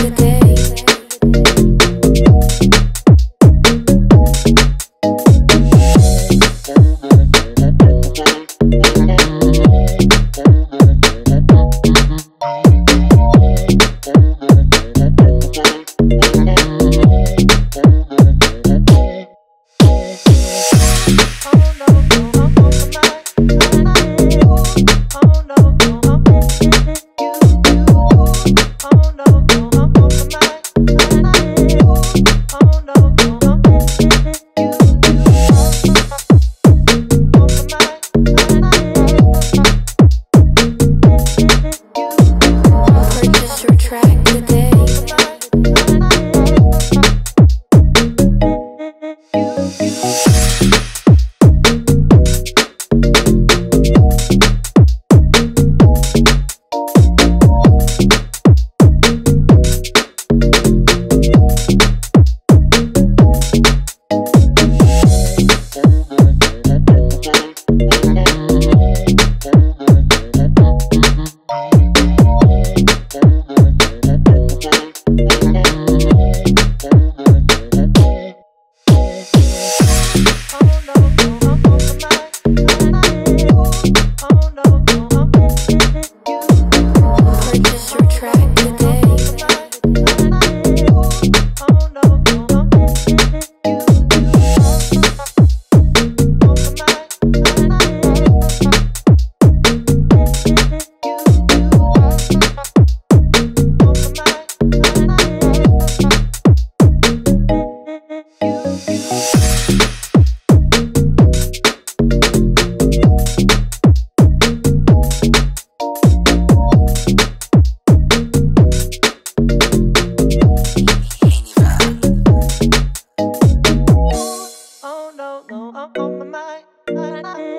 the day. Oh no, no, I'm on my mind.